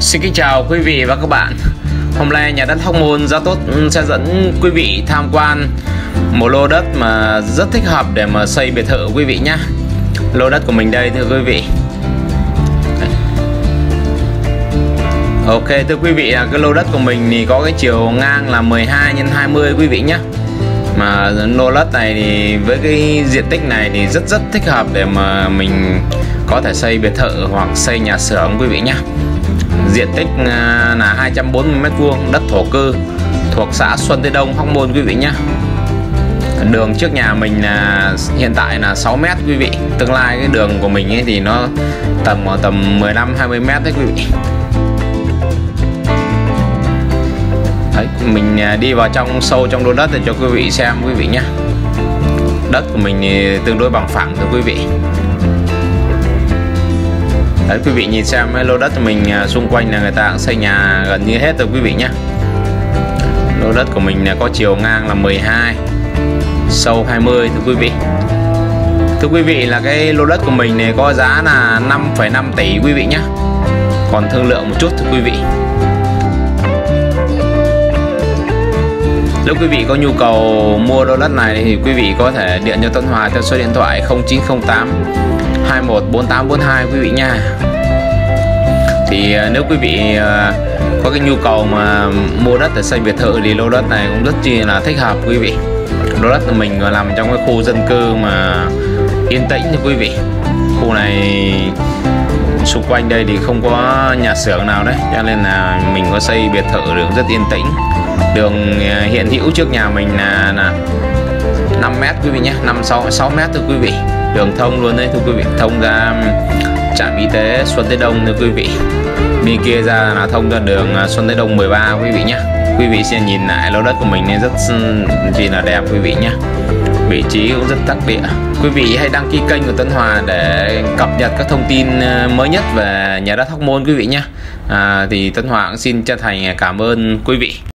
Xin kính chào quý vị và các bạn. Hôm nay nhà đất Hóc Môn gia Tốt ừ, sẽ dẫn quý vị tham quan một lô đất mà rất thích hợp để mà xây biệt thự quý vị nhé. Lô đất của mình đây, thưa quý vị. Ok, thưa quý vị là cái lô đất của mình thì có cái chiều ngang là 12 x 20 quý vị nhé. Mà lô đất này thì với cái diện tích này thì rất rất thích hợp để mà mình có thể xây biệt thự hoặc xây nhà xưởng quý vị nhé diện tích à, là 240 m2 đất thổ cư thuộc xã Xuân Tây Đông Hóc Môn quý vị nhé. Đường trước nhà mình là hiện tại là 6 mét quý vị. Tương lai cái đường của mình ấy thì nó tầm à, tầm 15 20 mét đấy quý vị. Đấy, mình à, đi vào trong sâu trong đô đất để cho quý vị xem quý vị nhé. Đất của mình thì tương đối bằng phẳng thưa quý vị. Đấy quý vị nhìn xem cái lô đất của mình à, xung quanh là người ta cũng xây nhà gần như hết rồi quý vị nhé Lô đất của mình là có chiều ngang là 12 Sâu 20 thưa quý vị. Thưa quý vị là cái lô đất của mình này có giá là 5,5 tỷ quý vị nhé Còn thương lượng một chút thưa quý vị. Nếu quý vị có nhu cầu mua lô đất này thì quý vị có thể điện cho Tân Hòa theo số điện thoại 0908 214842 quý vị nha. Thì ờ, nếu quý vị ờ, có cái nhu cầu mà mua đất để xây biệt thự thì lô đất này cũng rất chi là thích hợp quý vị. Lô đất của mình làm trong cái khu dân cư mà yên tĩnh cho quý vị. Khu này xung quanh đây thì không có nhà xưởng nào đấy cho nên là mình có xây biệt thự được rất yên tĩnh. Đường ờ, hiện hữu trước nhà mình là, là 5 mét quý vị nhé 5 6 6 mét thưa quý vị đường thông luôn đấy thưa quý vị. Thông ra trạm y tế Xuân Tây Đông thưa quý vị. Bên kia ra là thông ra đường à, Xuân Tây Đông 13 quý vị nhé quý vị sẽ nhìn lại lô đất của mình nên rất gì là đẹp quý vị nhé vị trí cũng rất tắc địa. Quý vị hãy đăng ký kênh của Tân Hòa để cập nhật các thông tin à, mới nhất về nhà đất Hóc Môn quý vị nhé à, thì Tân Hòa cũng xin chân thành à, cảm ơn quý vị.